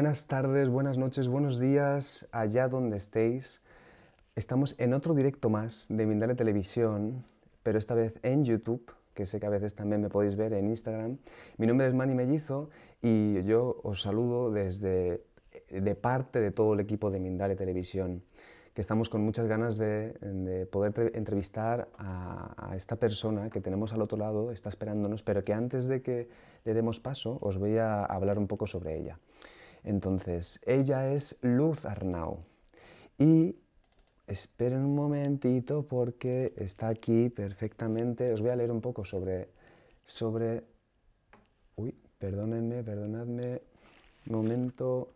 Buenas tardes, buenas noches, buenos días, allá donde estéis. Estamos en otro directo más de Mindale Televisión, pero esta vez en YouTube, que sé que a veces también me podéis ver en Instagram. Mi nombre es Manny Mellizo y yo os saludo desde de parte de todo el equipo de Mindale Televisión, que estamos con muchas ganas de, poder entrevistar a, esta persona que tenemos al otro lado, está esperándonos, pero que antes de que le demos paso os voy a hablar un poco sobre ella. Entonces, ella es Luz Arnau y esperen un momentito porque está aquí perfectamente. Os voy a leer un poco sobre... sobre uy, perdónenme, perdonadme. Un momento.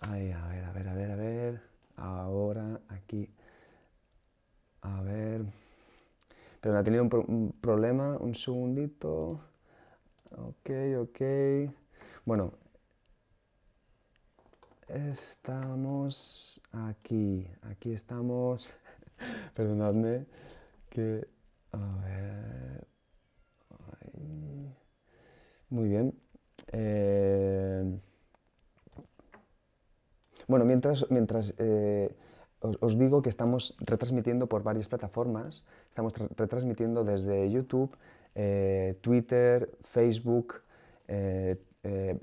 Ay, a ver, a ver, a ver, a ver. Ahora, aquí. A ver. Pero ha tenido un, problema. Un segundito. Ok, ok. Bueno. Estamos aquí. Aquí estamos. Perdonadme. Que. A ver. Muy bien. Eh, bueno, mientras, mientras eh, os, digo que estamos retransmitiendo por varias plataformas, estamos retransmitiendo desde YouTube, eh, Twitter, Facebook,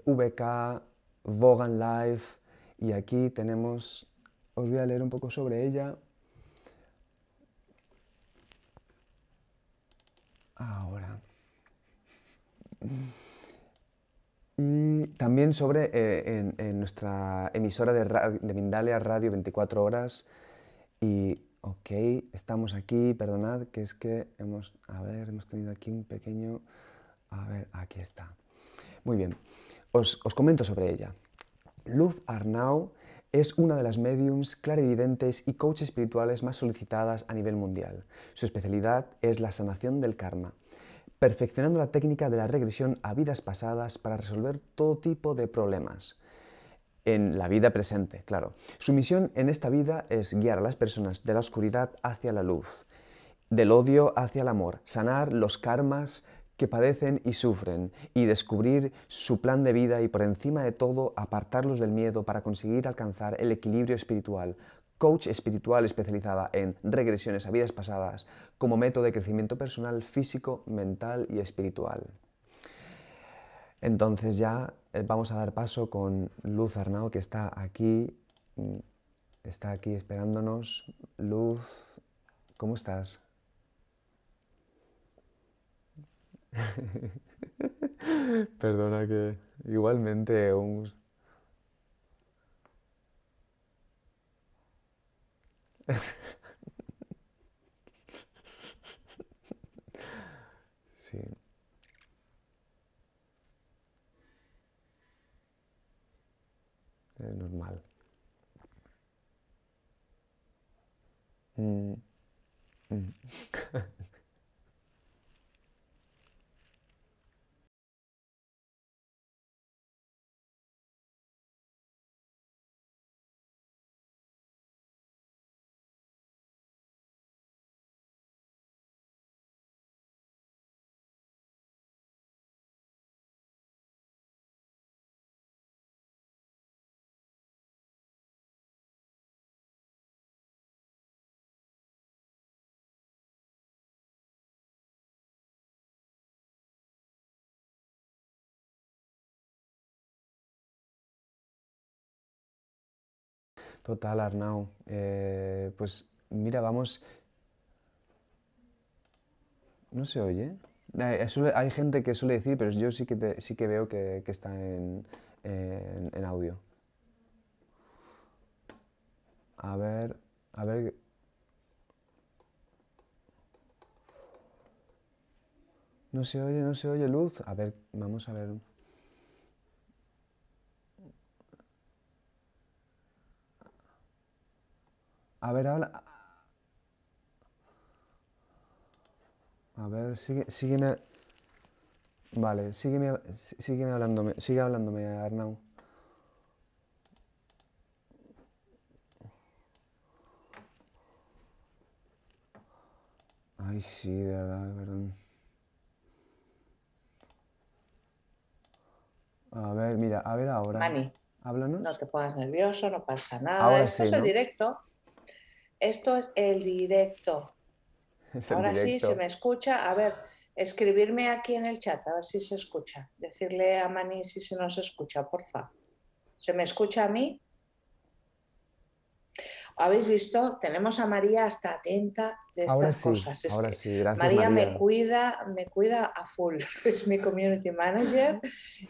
VK, Vogan Live y aquí tenemos, os voy a leer un poco sobre ella. Ahora y también sobre eh, en, nuestra emisora de, de Mindalia Radio 24 horas. Y, ok, estamos aquí, perdonad, que es que hemos, a ver, hemos tenido aquí un pequeño, a ver, aquí está. Muy bien, os, os comento sobre ella. Luz Arnau es una de las mediums clarividentes y coaches espirituales más solicitadas a nivel mundial. Su especialidad es la sanación del karma perfeccionando la técnica de la regresión a vidas pasadas para resolver todo tipo de problemas. En la vida presente, claro. Su misión en esta vida es guiar a las personas de la oscuridad hacia la luz, del odio hacia el amor, sanar los karmas que padecen y sufren y descubrir su plan de vida y por encima de todo apartarlos del miedo para conseguir alcanzar el equilibrio espiritual, coach espiritual especializada en regresiones a vidas pasadas como método de crecimiento personal, físico, mental y espiritual. Entonces ya eh, vamos a dar paso con Luz Arnau, que está aquí, mm, está aquí esperándonos. Luz, ¿cómo estás? Perdona que igualmente un, sí. Es normal. Mm. Mm. Total, Arnau. Eh, pues mira, vamos... ¿No se oye? Eh, hay gente que suele decir, pero yo sí que, sí que veo que, está en, en, audio. A ver, a ver... No se oye, no se oye luz. A ver, vamos a ver. A ver, habla. A ver, sigue, sígueme. Vale, sígueme, sígueme hablándome, sigue hablándome, Arnau. Ay, sí, de verdad, perdón. A ver, mira, a ver ahora. Mani, Háblanos. no te pongas nervioso, no pasa nada. Ahora Esto sí, es el directo. Esto es el directo. Es el Ahora sí, se me escucha. A ver, escribirme aquí en el chat, a ver si se escucha. Decirle a Mani si se nos escucha, porfa. ¿Se me escucha a mí? ¿Habéis visto? Tenemos a María hasta atenta de estas Ahora sí, cosas. Es ahora que sí, gracias María, María. me cuida, me cuida a full. Es mi community manager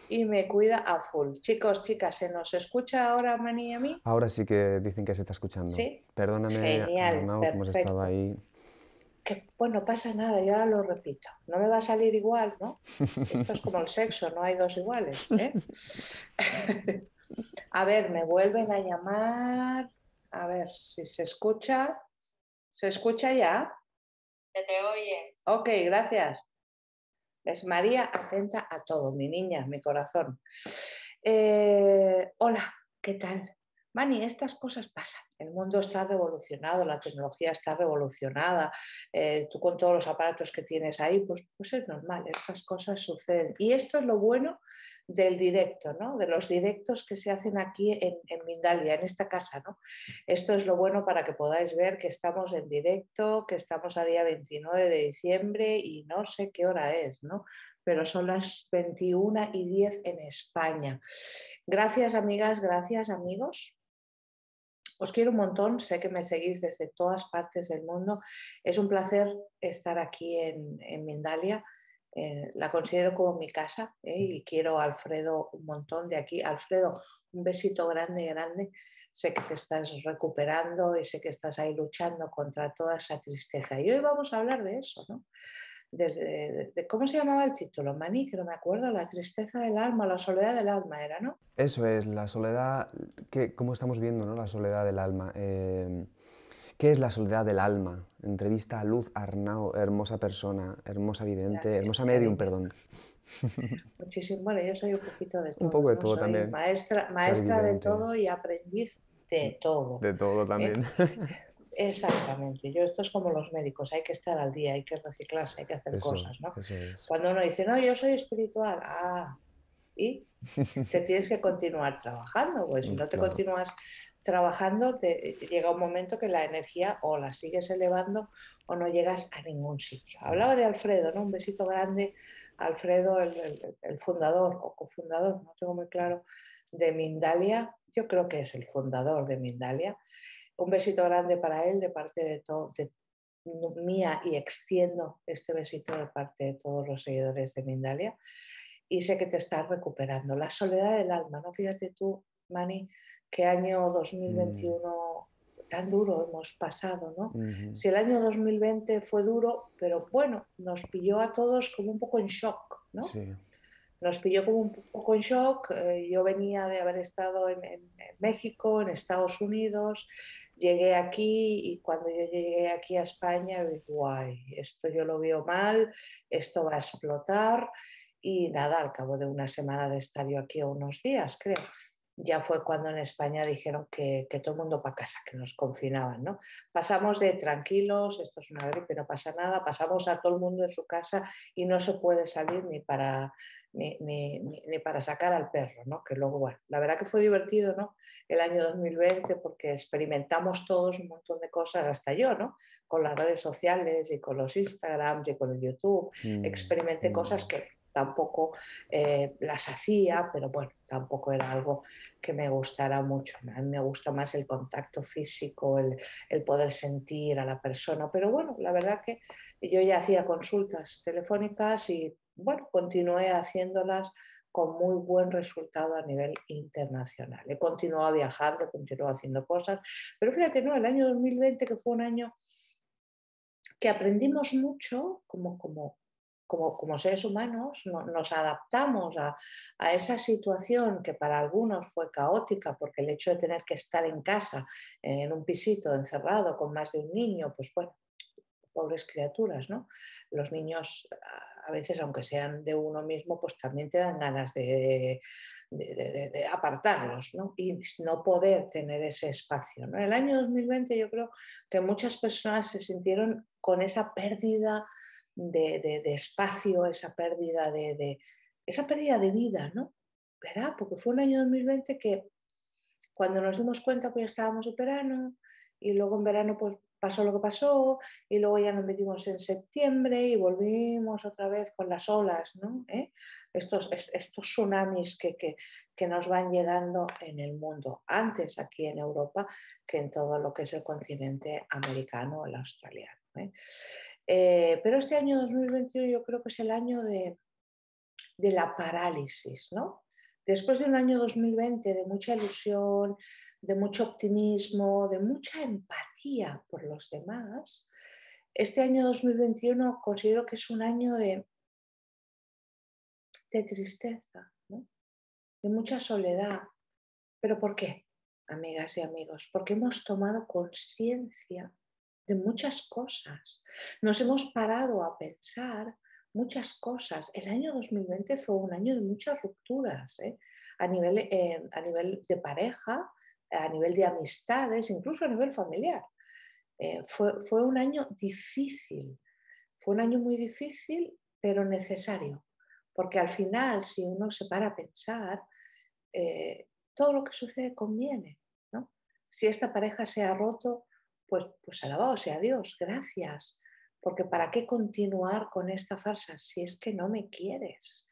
y me cuida a full. Chicos, chicas, ¿se nos escucha ahora Mani y a mí? Ahora sí que dicen que se está escuchando. Sí. Perdóname, Genial, Arnau, que hemos estado perfecto. ahí. Que bueno, pasa nada, yo ahora lo repito. No me va a salir igual, ¿no? Esto es como el sexo, no hay dos iguales. ¿eh? A ver, me vuelven a llamar. A ver si se escucha. ¿Se escucha ya? Se te oye. Ok, gracias. Es María, atenta a todo, mi niña, mi corazón. Eh, hola, ¿qué tal? Mani, estas cosas pasan. El mundo está revolucionado, la tecnología está revolucionada. eh, tú con todos los aparatos que tienes ahí, pues, pues es normal, estas cosas suceden. Y esto es lo bueno del directo, ¿no? De los directos que se hacen aquí en, en Mindalia, en esta casa, ¿no? Esto es lo bueno para que podáis ver que estamos en directo, que estamos a día 29 de diciembre y no sé qué hora es, ¿no? Pero son las 21 y 10 en España. Gracias, amigas, gracias, amigos. Os quiero un montón, sé que me seguís desde todas partes del mundo. Es un placer estar aquí en, en Mindalia. Eh, la considero como mi casa ¿eh? y quiero a Alfredo un montón de aquí. Alfredo, un besito grande, grande. Sé que te estás recuperando y sé que estás ahí luchando contra toda esa tristeza. Y hoy vamos a hablar de eso, ¿no? De, de- de- ¿Cómo se llamaba el título? Maní, que no me acuerdo, la tristeza del alma, la soledad del alma era, ¿no? Eso es, la soledad, que, como estamos viendo, ¿no? La soledad del alma. Eh, ¿Qué es la soledad del alma? Entrevista a Luz Arnau, hermosa persona, hermosa vidente, Gracias, hermosa medium, perdón. Muchísimo. Bueno, yo soy un poquito de todo. Un poco de todo también. Maestra, maestra de todo y aprendiz de todo. De todo también. Exactamente. Yo esto es como los médicos, hay que estar al día, hay que reciclarse, hay que hacer Eso, cosas, ¿no? es. Cuando uno dice, no, yo soy espiritual, ah, y te tienes que continuar trabajando, pues si Mm, no te claro. continúas trabajando, te llega un momento que la energía o la sigues elevando o no llegas a ningún sitio. Hablaba de Alfredo, ¿no? Un besito grande, Alfredo, el, el- el fundador o cofundador, no tengo muy claro, de Mindalia, yo creo que es el fundador de Mindalia. Un besito grande para él de parte de todo, de mía y extiendo este besito de parte de todos los seguidores de Mindalia y sé que te estás recuperando. La soledad del alma, ¿no? Fíjate tú, Mani, qué año 2021 tan duro hemos pasado, ¿no? Ujú. Si el año 2020 fue duro, pero bueno, nos pilló a todos como un poco en shock, ¿no? Sí. Nos pilló como un poco en shock. eh, yo venía de haber estado en, en- en México, en Estados Unidos, llegué aquí y cuando yo llegué aquí a España, guay, esto yo lo veo mal, esto va a explotar. Y nada, al cabo de una semana de estar yo aquí, o unos días, creo, ya fue cuando en España dijeron que, que todo el mundo para casa, que nos confinaban, ¿no? Pasamos de tranquilos, esto es una gripe, no pasa nada, pasamos a todo el mundo en su casa y no se puede salir ni para, ni, ni- ni- para sacar al perro, ¿no? Que luego, bueno, la verdad que fue divertido, ¿no? El año 2020 porque experimentamos todos un montón de cosas, hasta yo, ¿no? Con las redes sociales y con los Instagrams y con el YouTube, Mm, experimenté mm. cosas que tampoco eh, las hacía, pero bueno, tampoco era algo que me gustara mucho. A mí me gusta más el contacto físico, el, el poder sentir a la persona, pero bueno, la verdad que yo ya hacía consultas telefónicas y bueno, continué haciéndolas con muy buen resultado a nivel internacional. He continuado viajando, he continuado haciendo cosas, pero fíjate, no, el año 2020 que fue un año que aprendimos mucho como, como, como, como seres humanos, no- nos adaptamos a, a esa situación que para algunos fue caótica, porque el hecho de tener que estar en casa, en un pisito encerrado con más de un niño, pues bueno, pobres criaturas, ¿no? Los niños a- veces, aunque sean de uno mismo, pues también te dan ganas de, de- de- de- apartarlos, ¿no? Y no poder tener ese espacio, ¿no? El año 2020 yo creo que muchas personas se sintieron con esa pérdida de, espacio, esa pérdida de, esa pérdida de vida, ¿no? ¿verdad? Porque fue un año 2020 que cuando nos dimos cuenta pues estábamos en verano y luego en verano pues pasó lo que pasó y luego ya nos metimos en septiembre y volvimos otra vez con las olas, ¿no? ¿Eh? Estos, estos tsunamis que, que, nos van llegando en el mundo, antes aquí en Europa que en todo lo que es el continente americano o el australiano. ¿eh? Eh, pero este año 2021 yo creo que es el año de, de la parálisis, ¿no? Después de un año 2020 de mucha ilusión, de mucho optimismo, de mucha empatía por los demás, este año 2021 considero que es un año de, de tristeza, de mucha soledad. ¿Pero por qué, amigas y amigos? Porque hemos tomado conciencia de muchas cosas. Nos hemos parado a pensar muchas cosas. El año 2020 fue un año de muchas rupturas ¿eh? a, nivel, eh, a nivel de pareja, a nivel de amistades, incluso a nivel familiar. Eh, fue, fue, un año difícil, fue un año muy difícil, pero necesario, porque al final, si uno se para a pensar, eh, todo lo que sucede conviene. ¿no? Si esta pareja se ha roto, pues, pues alabado sea Dios, gracias, porque ¿para qué continuar con esta farsa si es que no me quieres?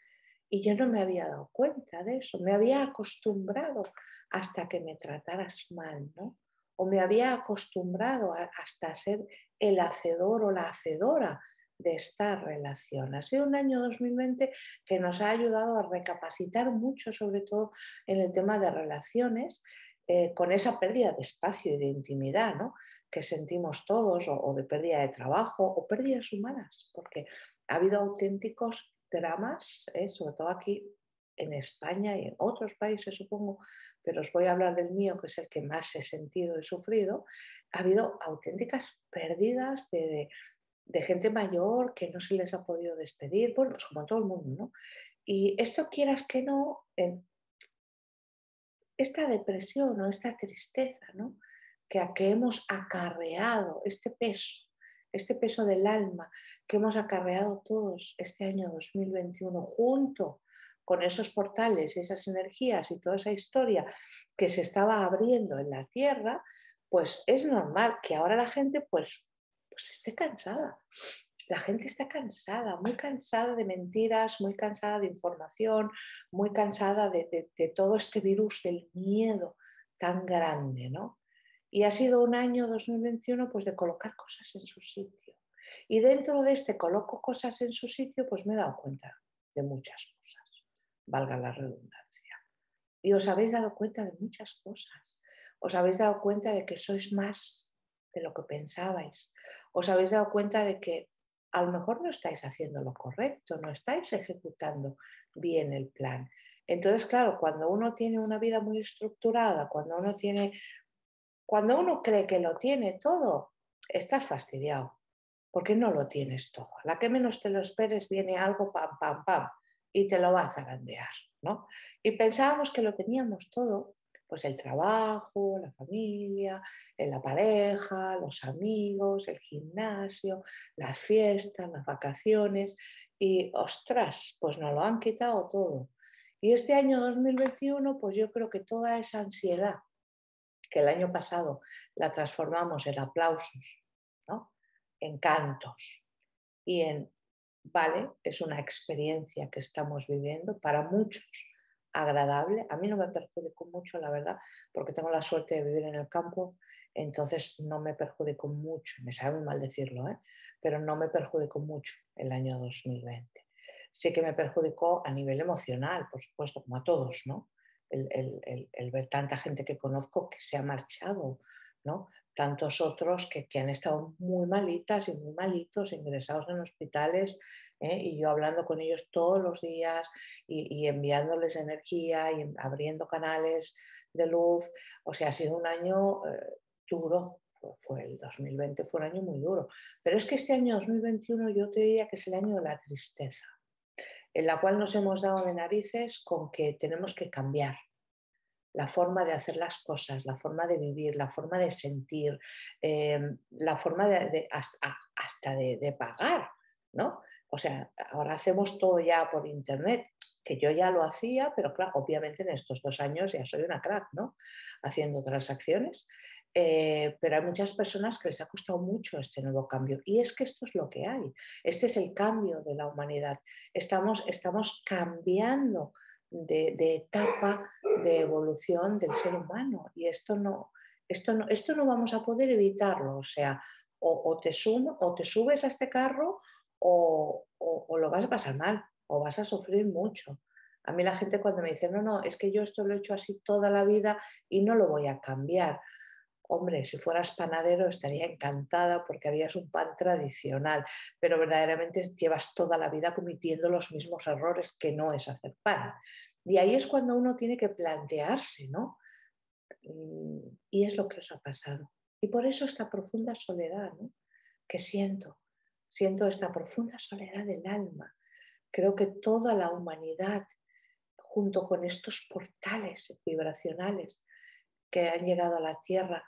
Y yo no me había dado cuenta de eso, me había acostumbrado hasta que me trataras mal, ¿no? O me había acostumbrado hasta ser el hacedor o la hacedora de esta relación. Ha sido un año 2020 que nos ha ayudado a recapacitar mucho, sobre todo en el tema de relaciones, eh, con esa pérdida de espacio y de intimidad ¿no? que sentimos todos, o, o, de pérdida de trabajo, o pérdidas humanas, porque ha habido auténticos dramas, ¿eh? sobre todo aquí en España y en otros países, supongo, pero os voy a hablar del mío, que es el que más he sentido y sufrido, ha habido auténticas pérdidas de, gente mayor que no se les ha podido despedir, bueno, pues como todo el mundo, ¿no? Y esto quieras que no, esta depresión o esta tristeza, ¿no? Que, que hemos acarreado, este peso, este peso del alma que hemos acarreado todos este año 2021 junto con esos portales, esas energías y toda esa historia que se estaba abriendo en la tierra, pues es normal que ahora la gente pues, pues esté cansada. La gente está cansada, muy cansada de mentiras, muy cansada de información, muy cansada de, de todo este virus del miedo tan grande, ¿no? Y ha sido un año 2021 pues de colocar cosas en su sitio. Y dentro de este coloco cosas en su sitio, pues me he dado cuenta de muchas cosas, valga la redundancia. Y os habéis dado cuenta de muchas cosas. Os habéis dado cuenta de que sois más de lo que pensabais. Os habéis dado cuenta de que a lo mejor no estáis haciendo lo correcto, no estáis ejecutando bien el plan. Entonces, claro, cuando uno tiene una vida muy estructurada, cuando uno tiene cuando uno cree que lo tiene todo, estás fastidiado, porque no lo tienes todo. La que menos te lo esperes viene algo pam, pam, pam, y te lo va a zarandear, ¿no? Y pensábamos que lo teníamos todo, pues el trabajo, la familia, la pareja, los amigos, el gimnasio, las fiestas, las vacaciones, y ostras, pues nos lo han quitado todo. Y este año 2021, pues yo creo que toda esa ansiedad que el año pasado la transformamos en aplausos, en cantos y en, vale, es una experiencia que estamos viviendo, para muchos agradable. A mí no me perjudicó mucho, la verdad, porque tengo la suerte de vivir en el campo, entonces no me perjudicó mucho, me sabe muy mal decirlo, ¿eh? pero no me perjudicó mucho el año 2020. Sí que me perjudicó a nivel emocional, por supuesto, como a todos, ¿no? El, ver tanta gente que conozco que se ha marchado, ¿no? Tantos otros que, han estado muy malitas y muy malitos, ingresados en hospitales, ¿eh? y yo hablando con ellos todos los días y, enviándoles energía y abriendo canales de luz. O sea, ha sido un año eh, duro, fue, el 2020 fue un año muy duro. Pero es que este año 2021 yo te diría que es el año de la tristeza en la cual nos hemos dado de narices con que tenemos que cambiar la forma de hacer las cosas, la forma de vivir, la forma de sentir, eh, la forma de, hasta, de, pagar, ¿no? O sea, ahora hacemos todo ya por internet. que yo ya lo hacía, pero claro, obviamente en estos dos años ya soy una crack, ¿no? Haciendo transacciones. Eh, pero hay muchas personas que les ha costado mucho este nuevo cambio. Y es que esto es lo que hay. Este es el cambio de la humanidad. Estamos, estamos cambiando de, etapa de evolución del ser humano. Y esto no, esto no, esto no vamos a poder evitarlo. O sea, o, te, sumo, o te subes a este carro o, o lo vas a pasar mal o vas a sufrir mucho. A mí la gente cuando me dice, no, no, es que yo esto lo he hecho así toda la vida y no lo voy a cambiar. Hombre, si fueras panadero estaría encantada porque harías un pan tradicional, pero verdaderamente llevas toda la vida cometiendo los mismos errores que no es hacer pan. Y ahí es cuando uno tiene que plantearse, ¿no? Mm, y es lo que os ha pasado. Y por eso esta profunda soledad, ¿no? Que siento, siento esta profunda soledad del alma. Creo que toda la humanidad, junto con estos portales vibracionales que han llegado a la Tierra,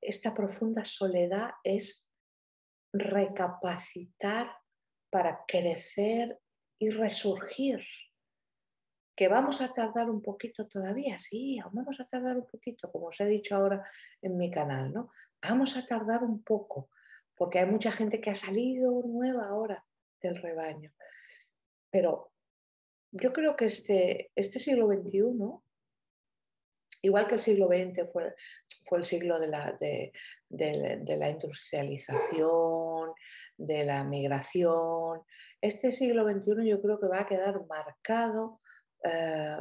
esta profunda soledad es recapacitar para crecer y resurgir. Que vamos a tardar un poquito todavía, sí, vamos a tardar un poquito, como os he dicho ahora en mi canal, ¿no? Vamos a tardar un poco, porque hay mucha gente que ha salido nueva ahora del rebaño. Pero yo creo que este, este siglo XXI igual que el siglo XX fue, fue el siglo de la, de, la, industrialización, de la migración, este siglo XXI yo creo que va a quedar marcado eh,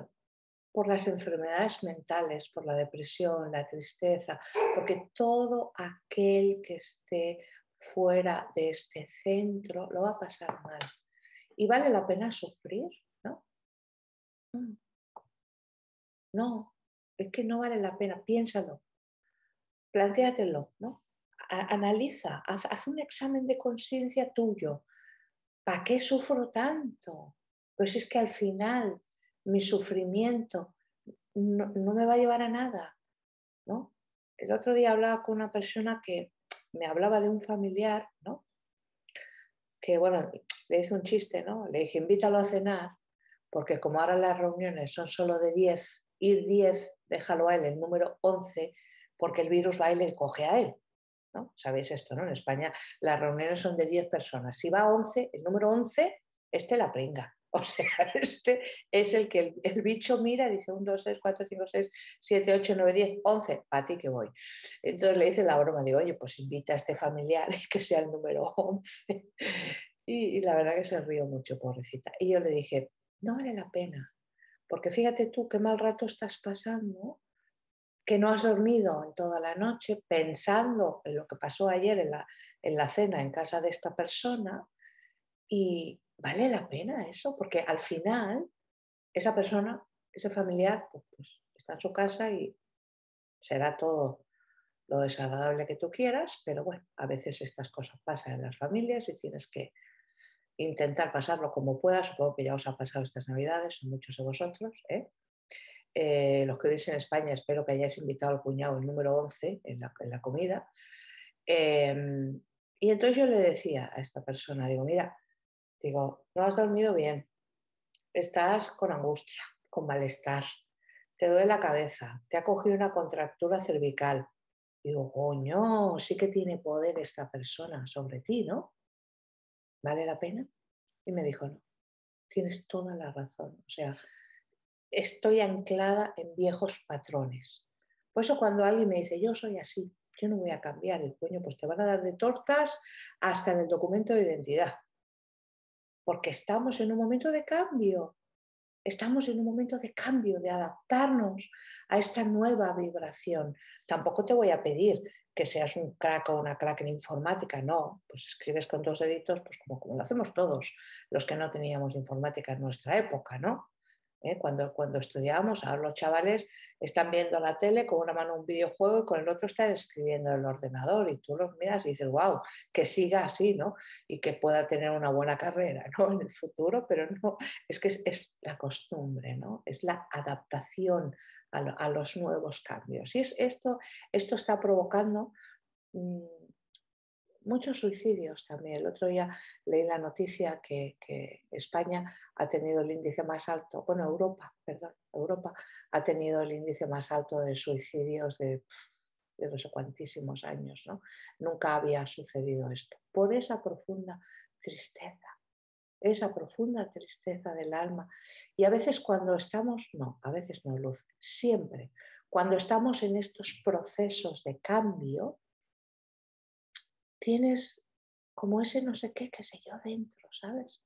por las enfermedades mentales, por la depresión, la tristeza, porque todo aquel que esté fuera de este centro lo va a pasar mal. ¿Y vale la pena sufrir? ¿No? Mm. No, es que no vale la pena, piénsalo, plantéatelo, ¿no? analiza, haz, un examen de conciencia tuyo. ¿Para qué sufro tanto? Pues es que al final mi sufrimiento no, me va a llevar a nada, ¿no? El otro día hablaba con una persona que me hablaba de un familiar, ¿no? Que bueno, le hice un chiste, ¿no? Le dije, invítalo a cenar, porque como ahora las reuniones son solo de 10 ir 10, déjalo a él el número 11, porque el virus va y le coge a él. ¿no? ¿Sabéis esto? ¿no? En España las reuniones son de 10 personas. Si va a 11, el número 11, este la pringa. O sea, este es el que el, bicho mira dice 1, 2, 3, 4, 5, 6, 7, 8, 9, 10, 11, para ti que voy. Entonces le dice la broma, digo, oye, pues invita a este familiar que sea el número 11. Y, y la verdad que se río mucho, pobrecita. Y yo le dije, no vale la pena, porque fíjate tú qué mal rato estás pasando, que no has dormido en toda la noche pensando en lo que pasó ayer en la, en la cena en casa de esta persona y vale la pena eso, porque al final esa persona, ese familiar, pues, pues está en su casa y será todo lo desagradable que tú quieras, pero bueno, a veces estas cosas pasan en las familias y tienes que intentar pasarlo como puedas, supongo que ya os ha pasado estas navidades, son muchos de vosotros. ¿eh? Eh, los que vivís en España, espero que hayáis invitado al cuñado el número 11 en la, comida. Em, y entonces yo le decía a esta persona, digo, mira, digo, no has dormido bien, estás con angustia, con malestar, te duele la cabeza, te ha cogido una contractura cervical. Digo, coño, sí que tiene poder esta persona sobre ti, ¿no? ¿vale la pena? Y me dijo, no, tienes toda la razón. O sea, estoy anclada en viejos patrones. Por eso cuando alguien me dice, yo soy así, yo no voy a cambiar el coño, pues te van a dar de tortas hasta en el documento de identidad. Porque estamos en un momento de cambio. Estamos en un momento de cambio, de adaptarnos a esta nueva vibración. Tampoco te voy a pedir que seas un crack o una crack en informática, no, pues escribes con dos deditos, pues como, como lo hacemos todos los que no teníamos informática en nuestra época, ¿no? ¿Eh? Cuando, cuando estudiábamos, ahora los chavales están viendo la tele con una mano un videojuego y con el otro están escribiendo en el ordenador y tú los miras y dices, wow, que siga así, ¿no? Y que pueda tener una buena carrera, ¿no? En el futuro, pero no, es que es, es la costumbre, ¿no? Es la adaptación a, los nuevos cambios. Y es esto, esto está provocando mm, muchos suicidios también. El otro día leí la noticia que, España ha tenido el índice más alto, bueno, Europa, perdón, Europa ha tenido el índice más alto de suicidios de, de no sé cuantísimos años, ¿no? Nunca había sucedido esto. Por esa profunda tristeza, esa profunda tristeza del alma. Y a veces cuando estamos, no, a veces no, Luz, siempre, cuando estamos en estos procesos de cambio, tienes como ese no sé qué, qué sé yo, dentro, ¿sabes?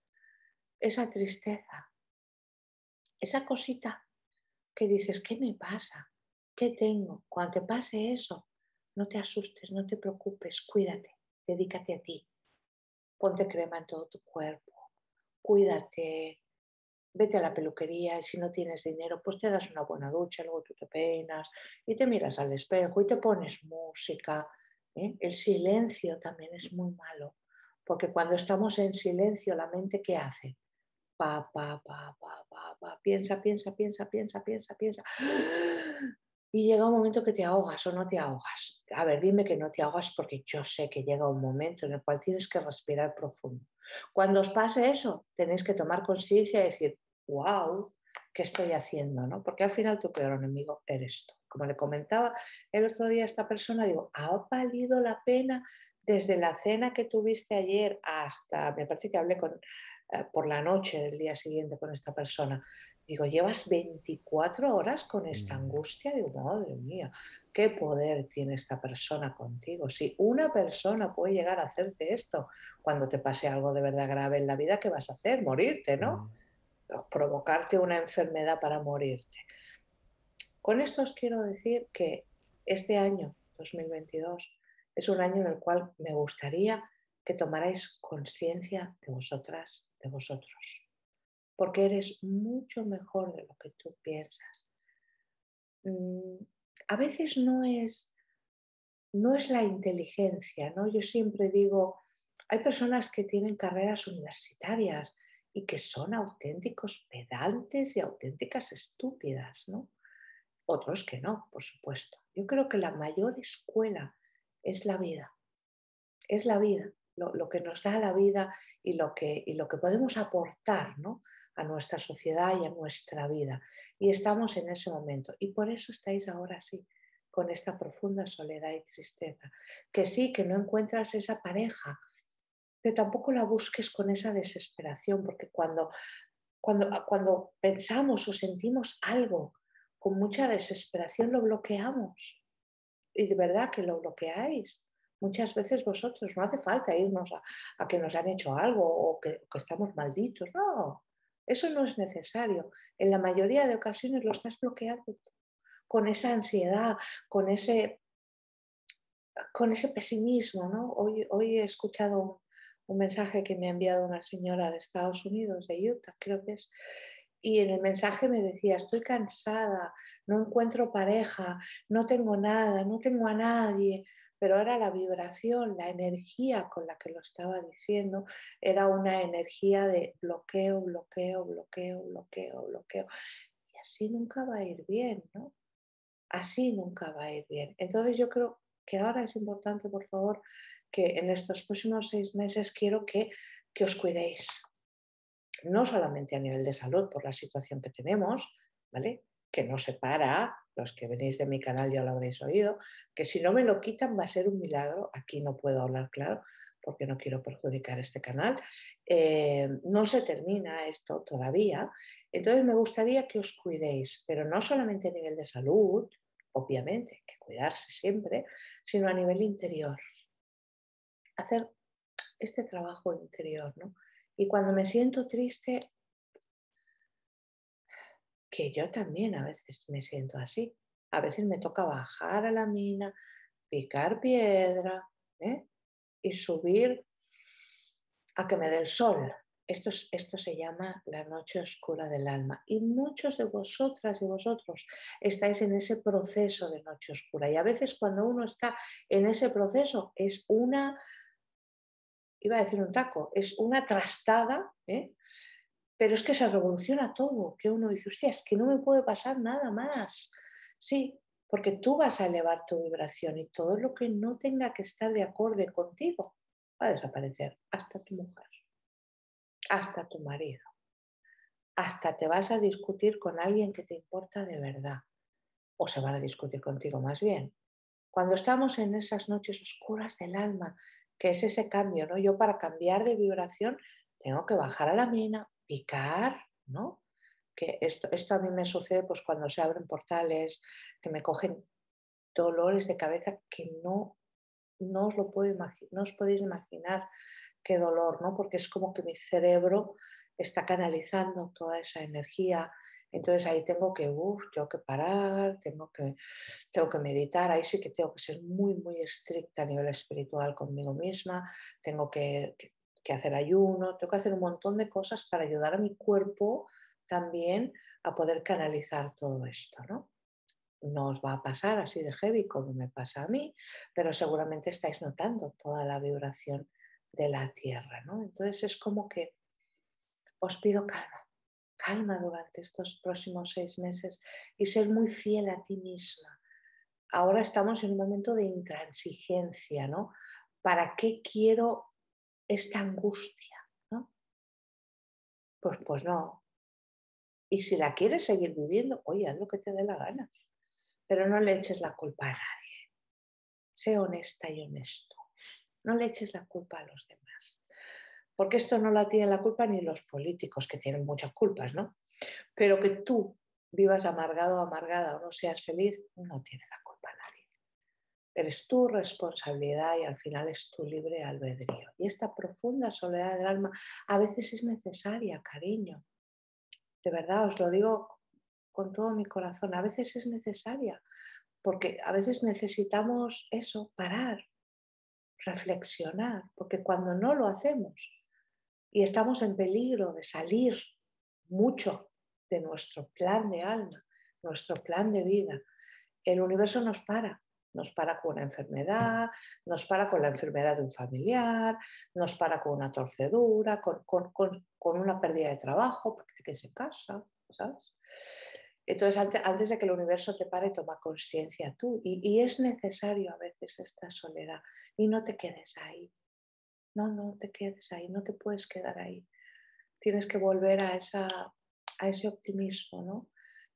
Esa tristeza, esa cosita que dices, ¿qué me pasa? ¿Qué tengo? Cuando te pase eso, no te asustes, no te preocupes, cuídate, dedícate a ti. Ponte crema en todo tu cuerpo, cuídate, vete a la peluquería y si no tienes dinero, pues te das una buena ducha, luego tú te peinas y te miras al espejo y te pones música, ¿eh? El silencio también es muy malo, porque cuando estamos en silencio, la mente ¿qué hace? Pa, pa, pa, pa, pa, pa, piensa, piensa, piensa, piensa, piensa, piensa. Y llega un momento que te ahogas o no te ahogas. A ver, dime que no te ahogas porque yo sé que llega un momento en el cual tienes que respirar profundo. Cuando os pase eso, tenéis que tomar conciencia y decir, wow, ¿qué estoy haciendo? ¿no? Porque al final tu peor enemigo eres tú como le comentaba el otro día a esta persona, digo, ¿ha valido la pena desde la cena que tuviste ayer hasta, me parece que hablé con, eh, por la noche del día siguiente con esta persona? Digo, llevas 24 horas con esta mm. angustia. Digo, madre mía, qué poder tiene esta persona contigo. Si una persona puede llegar a hacerte esto cuando te pase algo de verdad grave en la vida, ¿qué vas a hacer? Morirte, ¿no? Mm. Provocarte una enfermedad para morirte. Con esto os quiero decir que este año, 2022, es un año en el cual me gustaría que tomarais conciencia de vosotras, de vosotros, porque eres mucho mejor de lo que tú piensas. Mm, a veces no es, no es la inteligencia, ¿no? Yo siempre digo, hay personas que tienen carreras universitarias y que son auténticos pedantes y auténticas estúpidas, ¿no? Otros que no, por supuesto. Yo creo que la mayor escuela es la vida, es la vida, lo, que nos da la vida y lo que, y lo que podemos aportar a nuestra sociedad y a nuestra vida. Y estamos en ese momento. Y por eso estáis ahora así, con esta profunda soledad y tristeza. Que sí, que no encuentras esa pareja, que tampoco la busques con esa desesperación, porque cuando, cuando, cuando pensamos o sentimos algo con mucha desesperación lo bloqueamos. Y de verdad que lo bloqueáis. Muchas veces vosotros no hace falta irnos a, que nos han hecho algo o que, estamos malditos. No, eso no es necesario. En la mayoría de ocasiones lo estás bloqueando con esa ansiedad, con ese, con ese pesimismo. ¿no? Hoy, hoy he escuchado un mensaje que me ha enviado una señora de Estados Unidos, de Utah, creo que es, y en el mensaje me decía, estoy cansada, no encuentro pareja, no tengo nada, no tengo a nadie, pero ahora la vibración, la energía con la que lo estaba diciendo, era una energía de bloqueo, bloqueo, bloqueo, bloqueo, bloqueo. Y así nunca va a ir bien, ¿no? Así nunca va a ir bien. Entonces yo creo que ahora es importante, por favor, que en estos próximos seis meses quiero que, que os cuidéis, no solamente a nivel de salud por la situación que tenemos, ¿vale? Que no se para, los que venís de mi canal ya lo habréis oído, que si no me lo quitan va a ser un milagro, aquí no puedo hablar claro porque no quiero perjudicar este canal, eh, no se termina esto todavía, entonces me gustaría que os cuidéis, pero no solamente a nivel de salud, obviamente, que cuidarse siempre, sino a nivel interior. Hacer este trabajo interior, ¿no? Y cuando me siento triste, que yo también a veces me siento así. A veces me toca bajar a la mina, picar piedra ¿eh? y subir a que me dé el sol. Esto, esto se llama la noche oscura del alma. Y muchos de vosotras y vosotros estáis en ese proceso de noche oscura. Y a veces cuando uno está en ese proceso es una iba a decir un taco, es una trastada, ¿eh? pero es que se revoluciona todo, que uno dice, hostia, es que no me puede pasar nada más. Sí, porque tú vas a elevar tu vibración y todo lo que no tenga que estar de acorde contigo, va a desaparecer hasta tu mujer, hasta tu marido, hasta te vas a discutir con alguien que te importa de verdad, o se van a discutir contigo más bien. Cuando estamos en esas noches oscuras del alma, que es ese cambio, ¿no? Yo para cambiar de vibración tengo que bajar a la mina, picar, ¿no? Que esto, esto a mí me sucede pues cuando se abren portales, que me cogen dolores de cabeza que no, no os lo puedo no os podéis imaginar qué dolor, ¿no? Porque es como que mi cerebro está canalizando toda esa energía. Entonces ahí tengo que, uf, tengo que parar, tengo que, tengo que meditar, ahí sí que tengo que ser muy, muy estricta a nivel espiritual conmigo misma, tengo que, que hacer ayuno, tengo que hacer un montón de cosas para ayudar a mi cuerpo también a poder canalizar todo esto, ¿no? no os va a pasar así de heavy como me pasa a mí, pero seguramente estáis notando toda la vibración de la tierra, ¿no? Entonces es como que os pido calma, calma durante estos próximos seis meses y ser muy fiel a ti misma. Ahora estamos en un momento de intransigencia, ¿no? ¿Para qué quiero esta angustia? ¿no? Pues, pues no. Y si la quieres seguir viviendo, oye, haz lo que te dé la gana pero no le eches la culpa a nadie. Sé honesta y honesto. No le eches la culpa a los demás. Porque esto no la tienen la culpa ni los políticos, que tienen muchas culpas, ¿no? Pero que tú vivas amargado o amargada o no seas feliz, no tiene la culpa nadie. Eres tu responsabilidad y al final es tu libre albedrío. Y esta profunda soledad del alma a veces es necesaria, cariño. De verdad, os lo digo con todo mi corazón. A veces es necesaria, porque a veces necesitamos eso, parar, reflexionar, porque cuando no lo hacemos y estamos en peligro de salir mucho de nuestro plan de alma, nuestro plan de vida, el universo nos para. Nos para con una enfermedad, nos para con la enfermedad de un familiar, nos para con una torcedura, con, una pérdida de trabajo, porque en casa, ¿sabes? Entonces, antes, de que el universo te pare, toma conciencia tú. Y, es necesario a veces esta soledad. Y no te quedes ahí. No, no te quedes ahí. No te puedes quedar ahí. Tienes que volver a, esa, a ese optimismo, ¿no?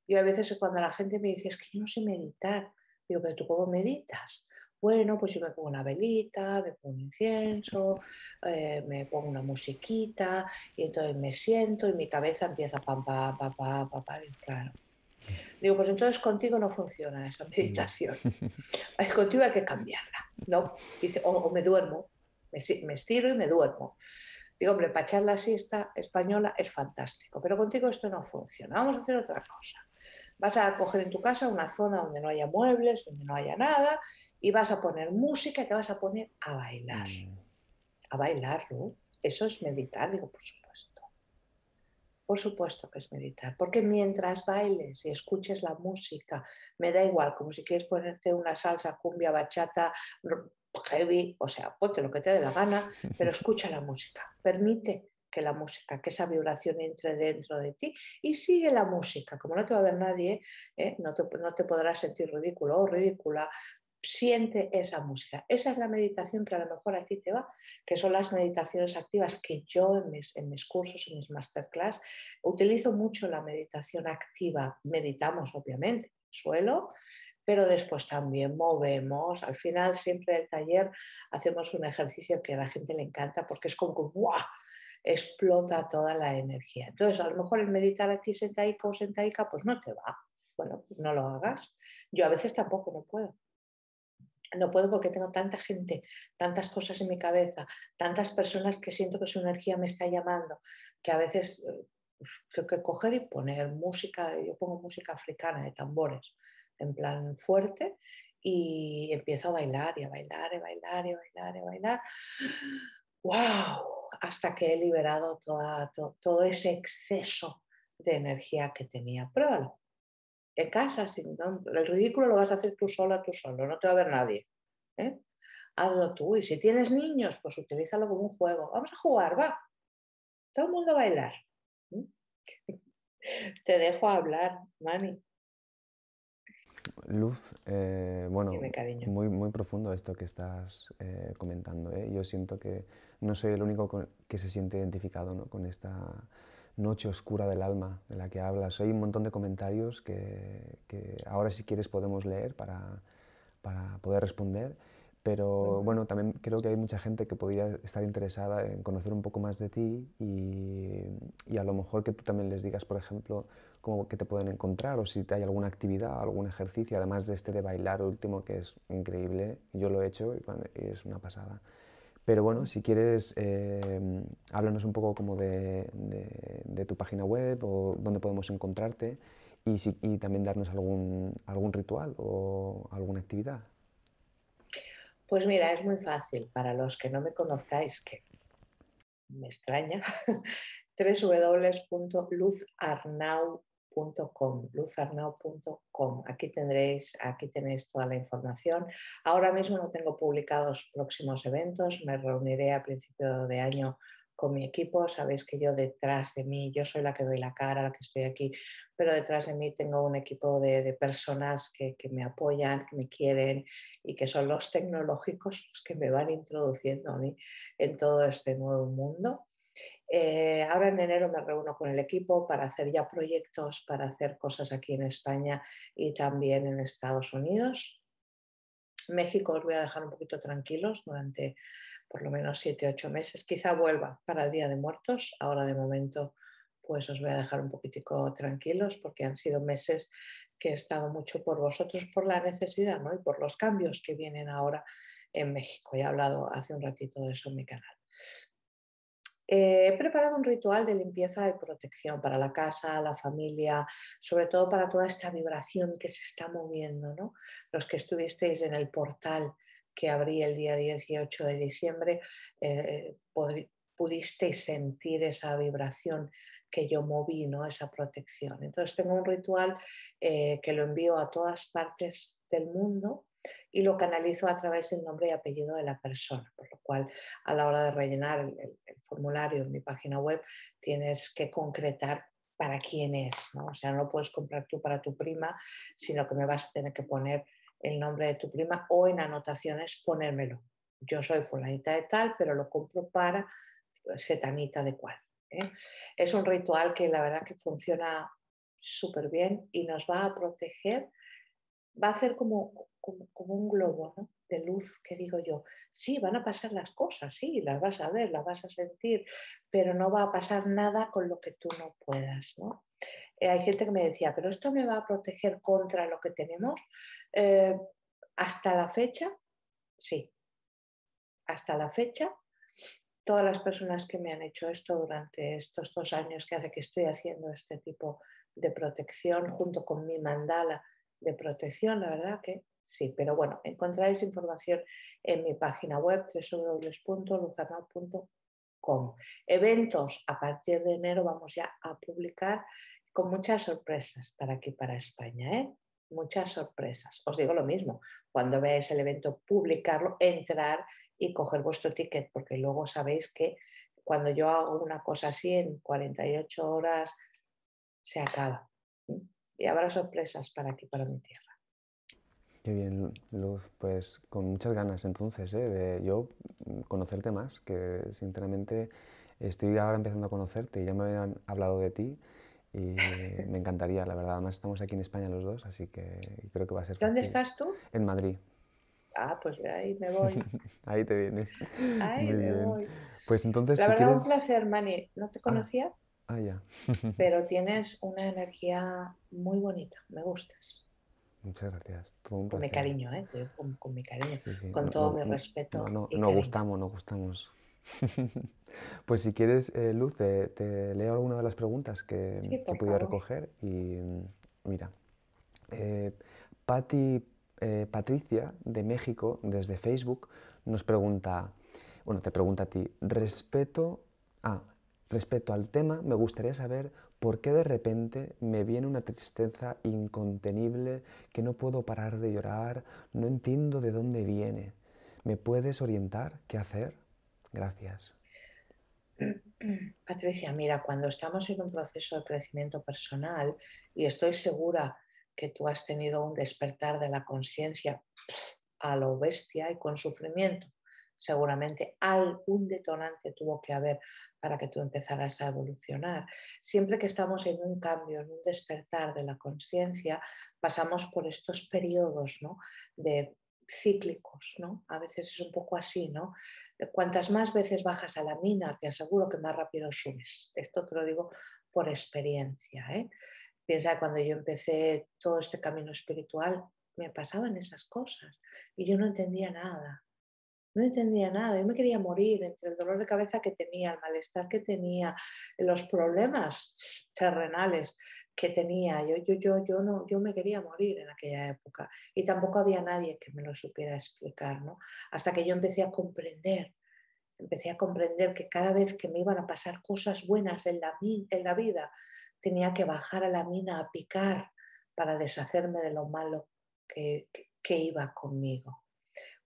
Yo a veces cuando la gente me dice, es que yo no sé meditar, digo, pero tú cómo meditas? Bueno, pues yo me pongo una velita, me pongo un incienso, eh, me pongo una musiquita y entonces me siento y mi cabeza empieza pam, pam, pam, pam, pam, pam, claro. Digo, pues entonces contigo no funciona esa meditación. contigo hay que cambiarla, ¿no? Dice, o, me duermo, me, estiro y me duermo. Digo, hombre, para echar la siesta española es fantástico, pero contigo esto no funciona. Vamos a hacer otra cosa. Vas a coger en tu casa una zona donde no haya muebles, donde no haya nada, y vas a poner música y te vas a poner a bailar. Mm. A bailar, Ruth. Eso es meditar, digo, por supuesto. Por supuesto que es meditar, porque mientras bailes y escuches la música, me da igual, como si quieres ponerte una salsa, cumbia, bachata, heavy, o sea, ponte lo que te dé la gana, pero escucha la música, permite que la música, que esa vibración entre dentro de ti y sigue la música. Como no te va a ver nadie, ¿eh? no, te, no, te, podrás sentir ridículo o ridícula, siente esa música. Esa es la meditación que a lo mejor a ti te va, que son las meditaciones activas que yo en mis, en mis cursos, en mis masterclass, utilizo mucho la meditación activa. Meditamos, obviamente, suelo, pero después también movemos. Al final, siempre del taller hacemos un ejercicio que a la gente le encanta porque es como que explota toda la energía. Entonces, a lo mejor el meditar a ti sentaica o sentaica, pues no te va. Bueno, no lo hagas. Yo a veces tampoco no puedo no puedo porque tengo tanta gente, tantas cosas en mi cabeza, tantas personas que siento que su energía me está llamando, que a veces eh, tengo que coger y poner música, yo pongo música africana de tambores, en plan fuerte, y empiezo a bailar y a bailar y a bailar y a bailar y a bailar. ¡Wow! Hasta que he liberado todo, ese exceso de energía que tenía. Pruébalo en casa, sin, el ridículo lo vas a hacer tú sola, tú solo, no te va a ver nadie. ¿eh? Hazlo tú. Y si tienes niños, pues utilízalo como un juego. Vamos a jugar, va. Todo el mundo a bailar. Te dejo hablar, Mani. Luz, eh, bueno, Dime, muy, muy profundo esto que estás eh, comentando. ¿eh? Yo siento que no soy el único con- que se siente identificado ¿no? con esta noche oscura del alma de la que hablas. Hay un montón de comentarios que, que ahora si quieres podemos leer para, para poder responder. Pero bueno, también creo que hay mucha gente que podría estar interesada en conocer un poco más de ti y, y a lo mejor que tú también les digas, por ejemplo, cómo que te pueden encontrar o si hay alguna actividad, algún ejercicio, además de este de bailar último que es increíble. Yo lo he hecho y es una pasada. Pero bueno, si quieres, eh, háblanos un poco como de, de- de tu página web o dónde podemos encontrarte y, si- y también darnos algún, algún ritual o alguna actividad. Pues mira, es muy fácil. Para los que no me conozcáis, que me extraña, www.luzarnau.com, luzarnau.com. Aquí tendréis, aquí tenéis toda la información. Ahora mismo no tengo publicados próximos eventos, me reuniré a principio de año con mi equipo. Sabéis que yo detrás de mí, yo soy la que doy la cara, la que estoy aquí, pero detrás de mí tengo un equipo de, de personas que, que me apoyan, que me quieren y que son los tecnológicos los que me van introduciendo a mí en todo este nuevo mundo. Eh, ahora en enero me reúno con el equipo para hacer ya proyectos, para hacer cosas aquí en España y también en Estados Unidos. México os voy a dejar un poquito tranquilos durante por lo menos 7-8 meses. Quizá vuelva para el Día de Muertos. Ahora de momento pues os voy a dejar un poquitico tranquilos porque han sido meses que he estado mucho por vosotros, por la necesidad ¿no? y por los cambios que vienen ahora en México. He hablado hace un ratito de eso en mi canal. Eh, he preparado un ritual de limpieza y protección para la casa, la familia, sobre todo para toda esta vibración que se está moviendo. ¿no? Los que estuvisteis en el portal que abrí el día 18 de diciembre, eh, pudisteis sentir esa vibración que yo moví, ¿no? esa protección. Entonces tengo un ritual eh, que lo envío a todas partes del mundo y lo canalizo a través del nombre y apellido de la persona, por lo cual a la hora de rellenar el, el, el formulario en mi página web tienes que concretar para quién es, ¿no? o sea, no lo puedes comprar tú para tu prima, sino que me vas a tener que poner el nombre de tu prima o en anotaciones ponérmelo. Yo soy fulanita de tal, pero lo compro para setanita de cual. ¿eh? Es un ritual que la verdad que funciona súper bien y nos va a proteger, va a hacer como, como, un globo de luz que digo yo, sí, van a pasar las cosas, sí, las vas a ver, las vas a sentir, pero no va a pasar nada con lo que tú no puedas. ¿no? Eh, hay gente que me decía, pero esto me va a proteger contra lo que tenemos. Eh, hasta la fecha, sí. Hasta la fecha, todas las personas que me han hecho esto durante estos dos años que hace que estoy haciendo este tipo de protección junto con mi mandala de protección, la verdad que sí. Pero bueno, encontraréis información en mi página web www.luzarnau.com. Eventos a partir de enero vamos ya a publicar con muchas sorpresas para aquí, para España. ¿eh? Muchas sorpresas. Os digo lo mismo, cuando veáis el evento, publicarlo, entrar y coger vuestro ticket, porque luego sabéis que cuando yo hago una cosa así, en 48 horas se acaba. Y habrá sorpresas para aquí, para mi tierra. Qué bien, Luz. Pues con muchas ganas entonces ¿eh? de yo conocerte más, que sinceramente estoy ahora empezando a conocerte y ya me habían hablado de ti y me encantaría, la verdad. Además estamos aquí en España los dos, así que creo que va a ser ¿Dónde fácil. estás tú? En Madrid. Ah, pues ahí me voy. Ahí te vienes. Ahí Muy me bien. voy. Pues entonces, La si verdad, quieres... un placer, Mani. No te conocía, Ah, ya. pero tienes una energía muy bonita. Me gustas. Muchas gracias. Todo un Con mi cariño, ¿eh? Con, con mi cariño. Sí, sí. Con No- todo no- mi no- respeto No, no, cariño. gustamos, nos gustamos. Pues si quieres, eh, Luz, te, te leo alguna de las preguntas que, Sí, que recoger. Y mira, eh, Patti, eh, Patricia de México, desde Facebook, nos pregunta, bueno, te pregunta a ti, respeto, ah, respecto al tema, me gustaría saber por qué de repente me viene una tristeza incontenible que no puedo parar de llorar, no entiendo de dónde viene. ¿Me puedes orientar? ¿Qué hacer? Gracias. Patricia, mira, cuando estamos en un proceso de crecimiento personal, y estoy segura que tú has tenido un despertar de la conciencia a lo bestia y con sufrimiento. Seguramente algún detonante tuvo que haber para que tú empezaras a evolucionar. Siempre que estamos en un cambio, en un despertar de la conciencia, pasamos por estos periodos ¿no? de cíclicos, ¿no? A veces es un poco así, ¿no? Cuantas más veces bajas a la mina, te aseguro que más rápido subes. Esto te lo digo por experiencia. ¿eh? Piensa que cuando yo empecé todo este camino espiritual, me pasaban esas cosas y yo no entendía nada. No entendía nada, yo me quería morir entre el dolor de cabeza que tenía, el malestar que tenía, los problemas terrenales que tenía. Yo, yo, yo, yo, no, yo me quería morir en aquella época y tampoco había nadie que me lo supiera explicar, ¿no? Hasta que yo empecé a comprender, empecé a comprender que cada vez que me iban a pasar cosas buenas en la, en la vida, tenía que bajar a la mina a picar para deshacerme de lo malo que, que iba conmigo.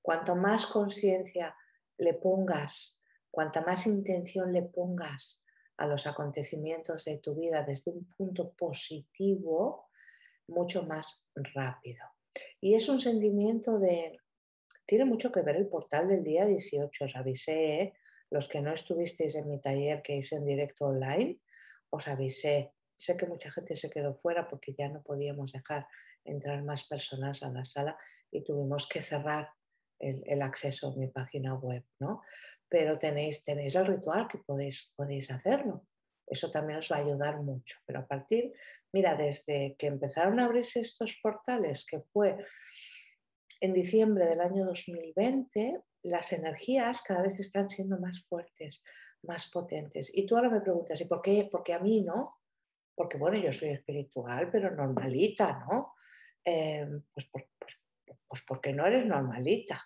Cuanto más conciencia le pongas, cuanta más intención le pongas a los acontecimientos de tu vida desde un punto positivo, mucho más rápido. Y es un sentimiento de... Tiene mucho que ver el portal del día 18, os avisé, ¿eh? los que no estuvisteis en mi taller que hice en directo online, os avisé. Sé que mucha gente se quedó fuera porque ya no podíamos dejar entrar más personas a la sala y tuvimos que cerrar el, acceso a mi página web, ¿no? Pero tenéis, tenéis el ritual que podéis, podéis hacerlo. Eso también os va a ayudar mucho. Pero a partir, mira, desde que empezaron a abrirse estos portales, que fue en diciembre del año 2020, las energías cada vez están siendo más fuertes, más potentes. Y tú ahora me preguntas, ¿y por qué? Porque a mí no. Porque bueno, yo soy espiritual, pero normalita, ¿no? Eh, pues, pues, pues porque no eres normalita.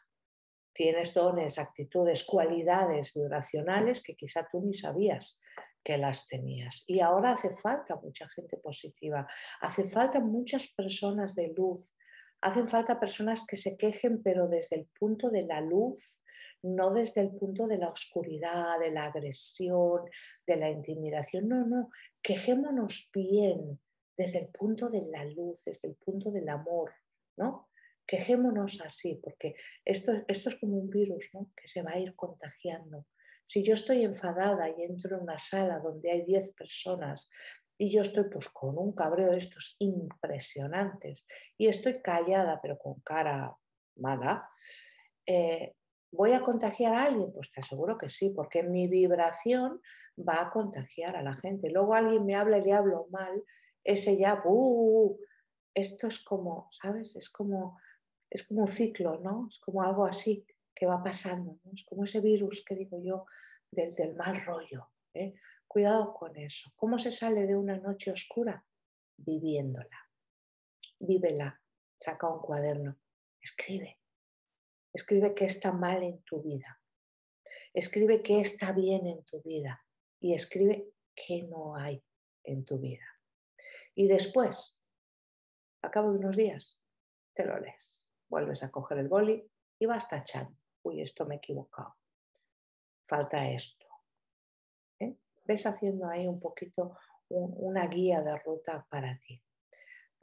Tienes dones, actitudes, cualidades vibracionales que quizá tú ni sabías que las tenías. Y ahora hace falta mucha gente positiva, hace falta muchas personas de luz, hacen falta personas que se quejen, pero desde el punto de la luz, no desde el punto de la oscuridad, de la agresión, de la intimidación. No, no, quejémonos bien desde el punto de la luz, desde el punto del amor, ¿no? Quejémonos así, porque esto, esto es como un virus ¿no? que se va a ir contagiando. Si yo estoy enfadada y entro en una sala donde hay 10 personas y yo estoy pues con un cabreo de estos impresionantes y estoy callada pero con cara mala, eh, ¿voy a contagiar a alguien? Pues te aseguro que sí, porque mi vibración va a contagiar a la gente. Luego alguien me habla y le hablo mal, ese ya, uh, esto es como, ¿sabes? Es como es como un ciclo, ¿no? Es como algo así que va pasando, Es como ese virus que digo yo del, del mal rollo. ¿eh? Cuidado con eso. ¿Cómo se sale de una noche oscura? Viviéndola. Vívela. Saca un cuaderno. Escribe. Escribe qué está mal en tu vida. Escribe qué está bien en tu vida. Y escribe qué no hay en tu vida. Y después, a cabo de unos días, te lo lees vuelves a coger el boli y vas tachando. Uy, esto me he equivocado. Falta esto. ¿eh? Ves haciendo ahí un poquito una guía de ruta para ti.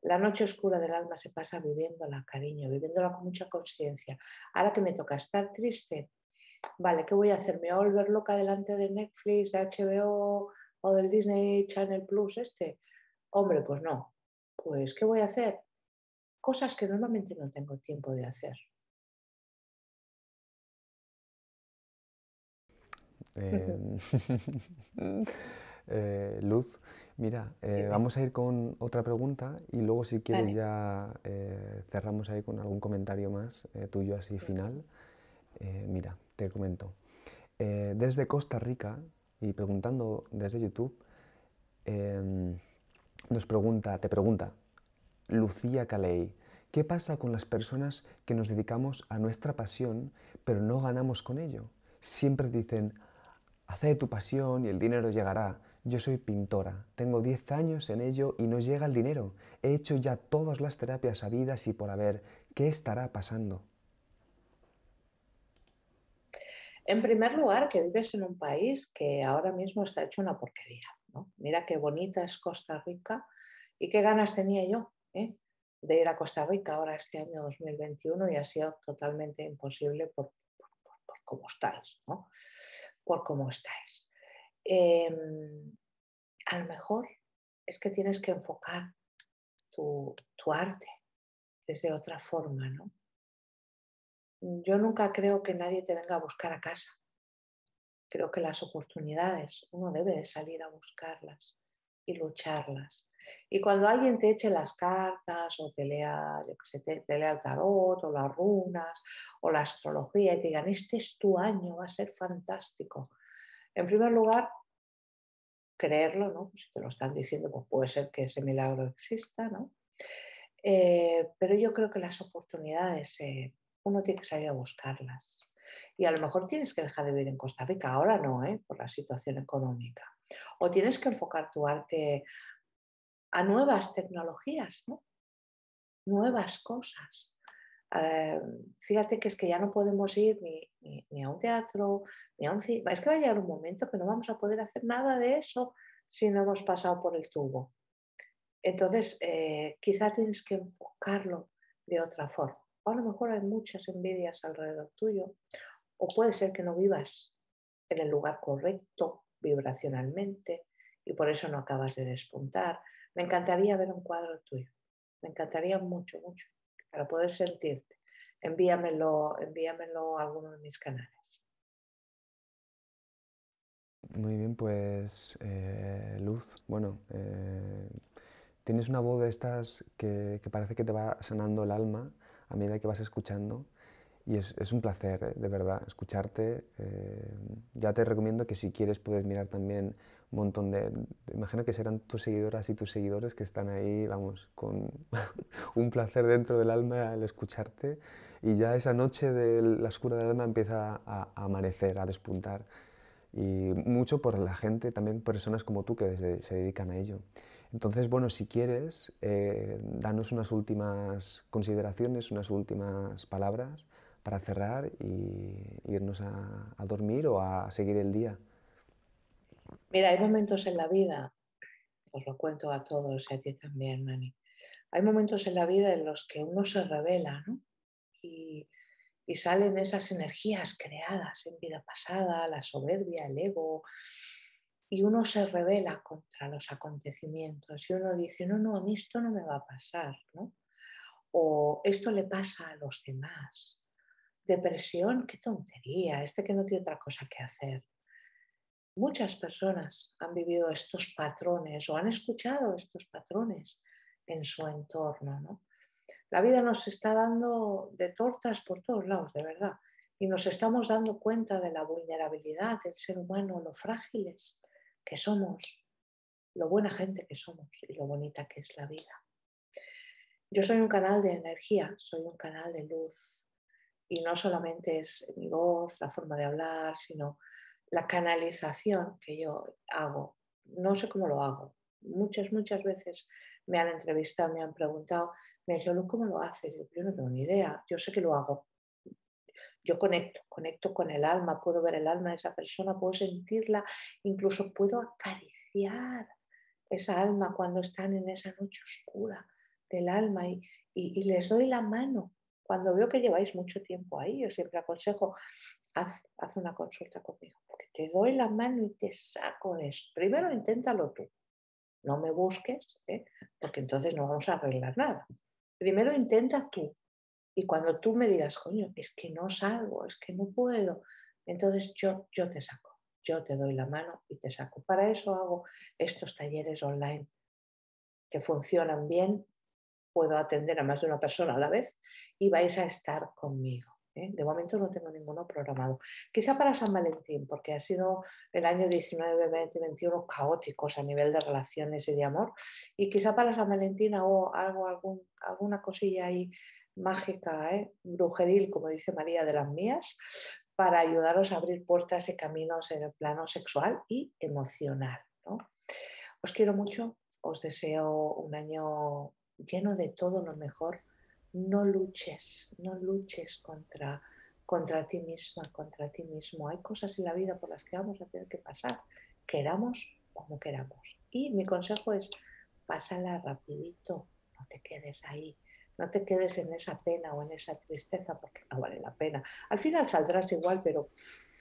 La noche oscura del alma se pasa viviéndola, cariño, viviéndola con mucha conciencia. Ahora que me toca estar triste, vale, ¿qué voy a hacer? ¿Me voy a volver loca delante de Netflix, de HBO o del Disney Channel Plus este? Hombre, pues no. Pues, ¿qué voy a hacer? Cosas que normalmente no tengo tiempo de hacer. Em, eh, Luz, mira, eh, vamos a ir con otra pregunta y luego si quieres ya eh, cerramos ahí con algún comentario más tuyo así final. mira, te comento. desde Costa Rica y preguntando desde YouTube, em, nos pregunta, te pregunta, Lucía Caley. ¿Qué pasa con las personas que nos dedicamos a nuestra pasión pero no ganamos con ello? Siempre dicen, hace tu pasión y el dinero llegará. Yo soy pintora, tengo 10 años en ello y no llega el dinero. He hecho ya todas las terapias habidas y por haber. ¿Qué estará pasando? En primer lugar, que vives en un país que ahora mismo está hecho una porquería. Mira qué bonita es Costa Rica y qué ganas tenía yo ¿eh? de ir a Costa Rica ahora este año 2021 y ha sido totalmente imposible por, cómo estáis, ¿no? Por cómo estáis. Em, a lo mejor es que tienes que enfocar tu, tu arte desde otra forma, ¿no? Yo nunca creo que nadie te venga a buscar a casa. Creo que las oportunidades uno debe de salir a buscarlas y lucharlas. Y cuando alguien te eche las cartas o te lea, te, lea el tarot o las runas o la astrología y te digan, este es tu año, va a ser fantástico. En primer lugar, creerlo, ¿no? Si te lo están diciendo, pues puede ser que ese milagro exista, ¿no? Eh, pero yo creo que las oportunidades eh, uno tiene que salir a buscarlas. Y a lo mejor tienes que dejar de vivir en Costa Rica, ahora no, ¿eh? por la situación económica. O tienes que enfocar tu arte a nuevas tecnologías, ¿no? nuevas cosas. Eh, fíjate que es que ya no podemos ir ni, a un teatro, ni a un cine. Es que va a llegar un momento que no vamos a poder hacer nada de eso si no hemos pasado por el tubo. Entonces, eh, quizá tienes que enfocarlo de otra forma. a lo mejor hay muchas envidias alrededor tuyo, o puede ser que no vivas en el lugar correcto vibracionalmente y por eso no acabas de despuntar. Me encantaría ver un cuadro tuyo. Me encantaría mucho, mucho, para poder sentirte. Envíamelo, envíamelo a alguno de mis canales. Muy bien, pues eh, Luz, bueno, eh, tienes una voz de estas que, parece que te va sanando el alma a medida que vas escuchando y es, un placer, eh, de verdad, escucharte. Ya te recomiendo que si quieres puedes mirar también montón de, imagino que serán tus seguidoras y tus seguidores que están ahí, vamos, con un placer dentro del alma al escucharte y ya esa noche de la oscura del alma empieza a, amanecer, a despuntar y mucho por la gente, también personas como tú que se dedican a ello. Entonces, bueno, si quieres, eh, danos unas últimas consideraciones, unas últimas palabras para cerrar y irnos a, dormir o a seguir el día. Mira, hay momentos en la vida, os lo cuento a todos y a ti también, Mani, hay momentos en la vida en los que uno se revela ¿no? y, y salen esas energías creadas en vida pasada, la soberbia, el ego, y uno se revela contra los acontecimientos y uno dice, no, no, a mí esto no me va a pasar, ¿no? O esto le pasa a los demás. Depresión, qué tontería, este que no tiene otra cosa que hacer. Muchas personas han vivido estos patrones o han escuchado estos patrones en su entorno, ¿no? La vida nos está dando de tortas por todos lados, de verdad, y nos estamos dando cuenta de la vulnerabilidad del ser humano, lo frágiles que somos, lo buena gente que somos y lo bonita que es la vida. Yo soy un canal de energía, soy un canal de luz y no solamente es mi voz, la forma de hablar, sino la canalización que yo hago. No sé cómo lo hago. Muchas, muchas veces me han entrevistado, me han preguntado, me han dicho, ¿cómo lo haces? Yo no tengo ni idea, yo sé que lo hago yo conecto, conecto con el alma, puedo ver el alma de esa persona, puedo sentirla, incluso puedo acariciar esa alma cuando están en esa noche oscura del alma y, les doy la mano. Cuando veo que lleváis mucho tiempo ahí, yo siempre aconsejo, haz, una consulta conmigo, te doy la mano y te saco de eso. Primero inténtalo tú, no me busques, ¿eh? porque entonces no vamos a arreglar nada. Primero intenta tú, y cuando tú me digas, coño, es que no salgo, es que no puedo, entonces yo, yo te saco, yo te doy la mano y te saco. Para eso hago estos talleres online que funcionan bien, puedo atender a más de una persona a la vez y vais a estar conmigo. ¿Eh? De momento no tengo ninguno programado. Quizá para San Valentín, porque ha sido el año 19, 20, 21 caóticos a nivel de relaciones y de amor. Y quizá para San Valentín hago, hago algún, alguna cosilla ahí mágica, ¿eh? brujeril, como dice María de las mías, para ayudaros a abrir puertas y caminos en el plano sexual y emocional. Os quiero mucho, os deseo un año lleno de todo lo mejor. No luches, no luches contra, contra ti misma, contra ti mismo. Hay cosas en la vida por las que vamos a tener que pasar, queramos o no queramos. Y mi consejo es, pásala rapidito, no te quedes ahí No te quedes en esa pena o en esa tristeza porque no vale la pena. Al final saldrás igual, pero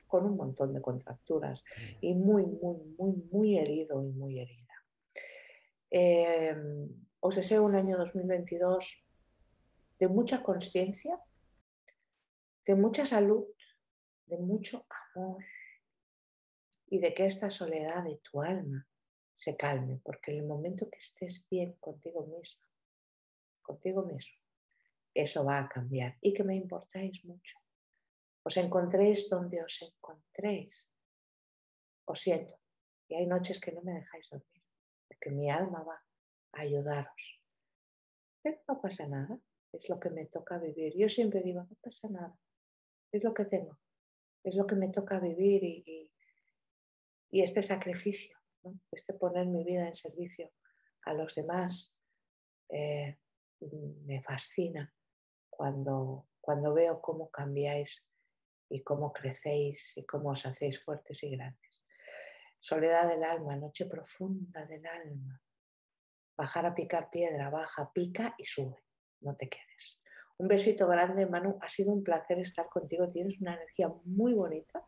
con un montón de contracturas y muy, muy, muy, muy herido y muy herida. Em, os deseo un año 2022 de mucha conciencia, de mucha salud, de mucho amor y de que esta soledad de tu alma se calme, porque en el momento que estés bien contigo mismo, contigo mismo, eso va a cambiar y que me importáis mucho. Os encontréis donde os encontréis. Os siento. Y hay noches que no me dejáis dormir, porque mi alma va a ayudaros. Pero no pasa nada, es lo que me toca vivir. Yo siempre digo, no pasa nada, es lo que tengo, es lo que me toca vivir y, y este sacrificio este poner mi vida en servicio a los demás eh, me fascina cuando, cuando veo cómo cambiáis y cómo crecéis y cómo os hacéis fuertes y grandes. Soledad del alma, noche profunda del alma. Bajar a picar piedra, baja, pica y sube, no te quedes. Un besito grande, Manu. Ha sido un placer estar contigo. Tienes una energía muy bonita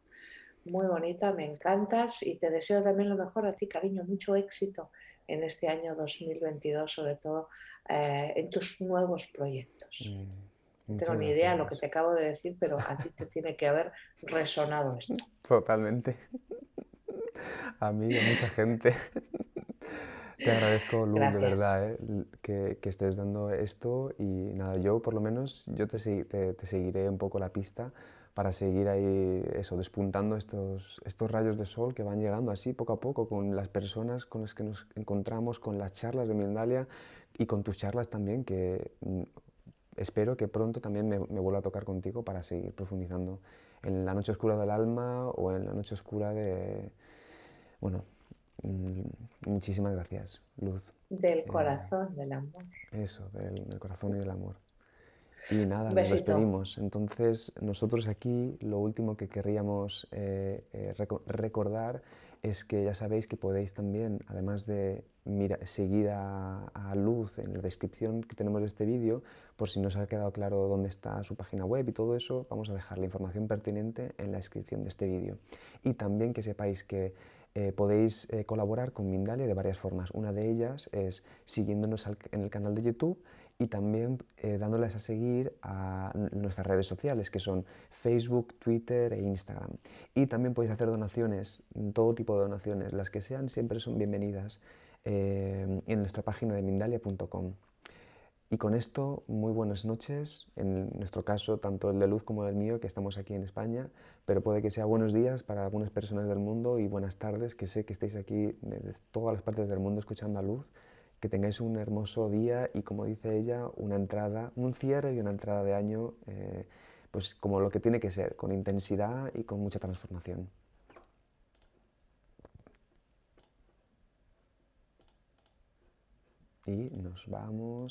muy bonita, me encantas y te deseo también lo mejor a ti, cariño, mucho éxito en este año 2022, sobre todo eh, en tus nuevos proyectos. Mm, no tengo ni idea de lo que te acabo de decir, pero a ti te tiene que haber resonado esto. Totalmente. A mí y a mucha gente. Te agradezco, Lu, de verdad, eh, que, que, estés dando esto y nada, yo por lo menos yo te, te, te seguiré un poco la pista para seguir ahí eso, despuntando estos, estos rayos de sol que van llegando así poco a poco con las personas con las que nos encontramos, con las charlas de Mindalia y con tus charlas también, que mm, espero que pronto también me, me vuelva a tocar contigo para seguir profundizando en la noche oscura del alma o en la noche oscura de... Bueno, muchísimas gracias, Luz. Del eh, corazón, del amor. Eso, del, del corazón y del amor. Y nada, nos despedimos. Entonces, nosotros aquí lo último que querríamos eh, eh, recordar es que ya sabéis que podéis también, además de seguir a, Luz en la descripción que tenemos de este vídeo, por si no os ha quedado claro dónde está su página web y todo eso, vamos a dejar la información pertinente en la descripción de este vídeo. Y también que sepáis que eh, podéis colaborar con Mindalia de varias formas. Una de ellas es siguiéndonos en el canal de YouTube y también eh, dándoles a seguir a nuestras redes sociales, que son Facebook, Twitter e Instagram. Y también podéis hacer donaciones, todo tipo de donaciones, las que sean, siempre son bienvenidas eh, en nuestra página de mindalia.com. Y con esto, muy buenas noches, en nuestro caso, tanto el de Luz como el mío, que estamos aquí en España, pero puede que sea buenos días para algunas personas del mundo y buenas tardes, que sé que estáis aquí de todas las partes del mundo escuchando a Luz que tengáis un hermoso día y como dice ella, una entrada, un cierre y una entrada de año, eh, pues como lo que tiene que ser, con intensidad y con mucha transformación. Y nos vamos.